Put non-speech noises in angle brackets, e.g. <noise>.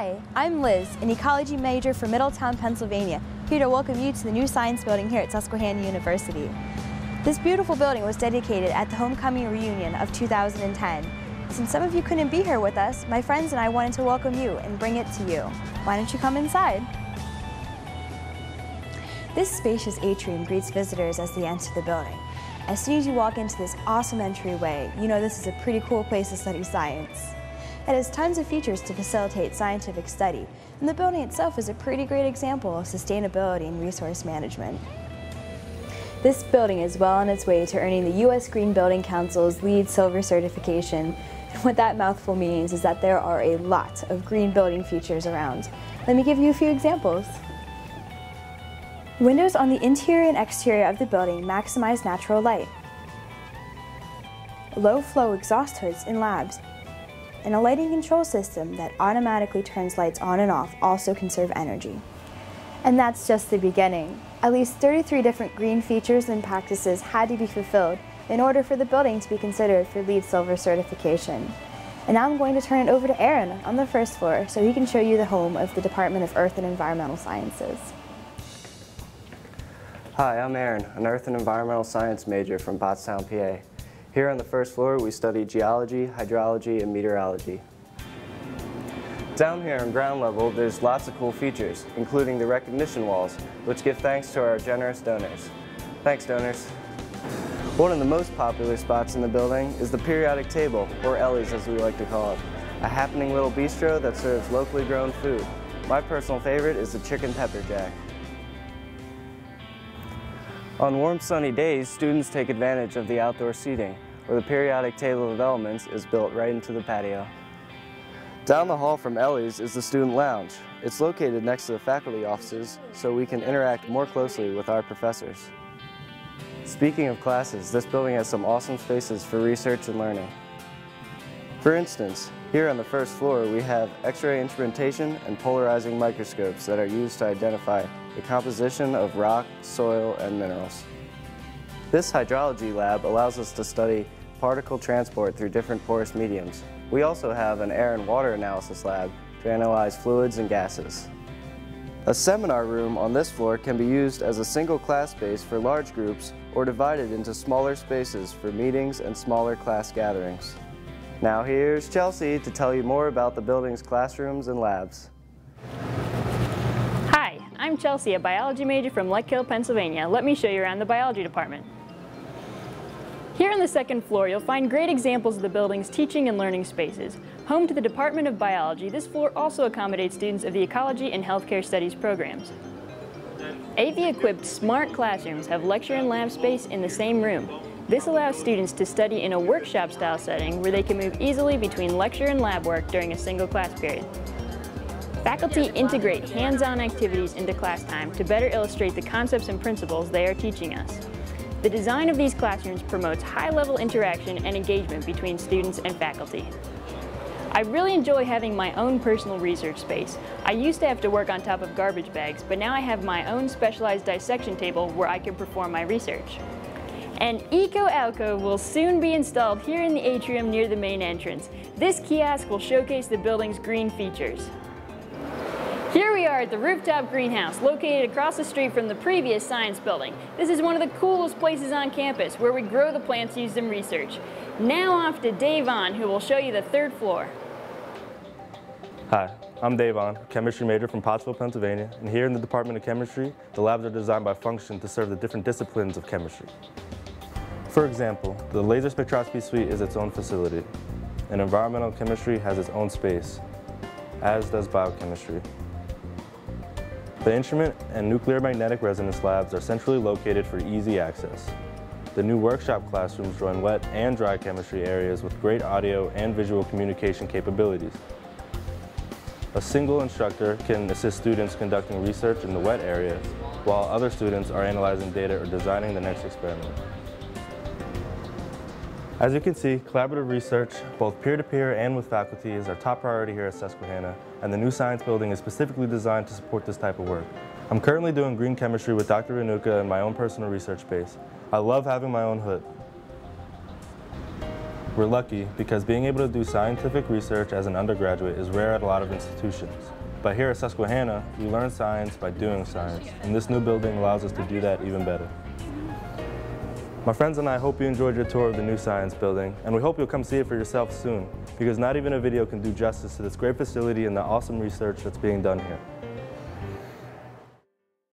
Hi, I'm Liz, an ecology major from Middletown, Pennsylvania, here to welcome you to the new science building here at Susquehanna University. This beautiful building was dedicated at the homecoming reunion of 2010. Since some of you couldn't be here with us, my friends and I wanted to welcome you and bring it to you. Why don't you come inside? This spacious atrium greets visitors as they enter the building. As soon as you walk into this awesome entryway, you know this is a pretty cool place to study science. It has tons of features to facilitate scientific study, and the building itself is a pretty great example of sustainability and resource management. This building is well on its way to earning the U.S. Green Building Council's LEED Silver certification. <laughs> And what that mouthful means is that there are a lot of green building features around. Let me give you a few examples. Windows on the interior and exterior of the building maximize natural light. Low flow exhaust hoods in labs and a lighting control system that automatically turns lights on and off also conserve energy. And that's just the beginning. At least 33 different green features and practices had to be fulfilled in order for the building to be considered for LEED Silver certification. And now I'm going to turn it over to Aaron on the first floor so he can show you the home of the Department of Earth and Environmental Sciences. Hi, I'm Aaron, an Earth and Environmental Science major from Pottstown, PA. Here on the first floor, we study geology, hydrology, and meteorology. Down here on ground level, there's lots of cool features, including the recognition walls, which give thanks to our generous donors. Thanks, donors. One of the most popular spots in the building is the periodic table, or Ellie's as we like to call it, a happening little bistro that serves locally grown food. My personal favorite is the chicken pepper jack. On warm sunny days, students take advantage of the outdoor seating, where the periodic table of elements is built right into the patio. Down the hall from Ellie's is the student lounge. It's located next to the faculty offices, so we can interact more closely with our professors. Speaking of classes, this building has some awesome spaces for research and learning. For instance, here on the first floor we have X-ray instrumentation and polarizing microscopes that are used to identify the composition of rock, soil, and minerals. This hydrology lab allows us to study particle transport through different porous mediums. We also have an air and water analysis lab to analyze fluids and gases. A seminar room on this floor can be used as a single class space for large groups or divided into smaller spaces for meetings and smaller class gatherings. Now here's Chelsea to tell you more about the building's classrooms and labs. Hi, I'm Chelsea, a biology major from Leck Kill, Pennsylvania. Let me show you around the biology department. Here on the second floor, you'll find great examples of the building's teaching and learning spaces. Home to the Department of Biology, this floor also accommodates students of the Ecology and Healthcare Studies programs. AV-equipped smart classrooms have lecture and lab space in the same room. This allows students to study in a workshop-style setting where they can move easily between lecture and lab work during a single class period. Faculty integrate hands-on activities into class time to better illustrate the concepts and principles they are teaching us. The design of these classrooms promotes high-level interaction and engagement between students and faculty. I really enjoy having my own personal research space. I used to have to work on top of garbage bags, but now I have my own specialized dissection table where I can perform my research. An Eco Alcove will soon be installed here in the atrium near the main entrance. This kiosk will showcase the building's green features. Here we are at the rooftop greenhouse, located across the street from the previous science building. This is one of the coolest places on campus where we grow the plants used in research. Now off to Devon, who will show you the third floor. Hi, I'm Devon, chemistry major from Pottsville, Pennsylvania, and here in the Department of Chemistry, the labs are designed by function to serve the different disciplines of chemistry. For example, the laser spectroscopy suite is its own facility, and environmental chemistry has its own space, as does biochemistry. The instrument and nuclear magnetic resonance labs are centrally located for easy access. The new workshop classrooms join wet and dry chemistry areas with great audio and visual communication capabilities. A single instructor can assist students conducting research in the wet areas, while other students are analyzing data or designing the next experiment. As you can see, collaborative research, both peer-to-peer -peer and with faculty, is our top priority here at Susquehanna, and the new science building is specifically designed to support this type of work. I'm currently doing green chemistry with Dr. Renuka in my own personal research space. I love having my own hood. We're lucky because being able to do scientific research as an undergraduate is rare at a lot of institutions. But here at Susquehanna, we learn science by doing science, and this new building allows us to do that even better. My friends and I hope you enjoyed your tour of the new science building, and we hope you'll come see it for yourself soon, because not even a video can do justice to this great facility and the awesome research that's being done here.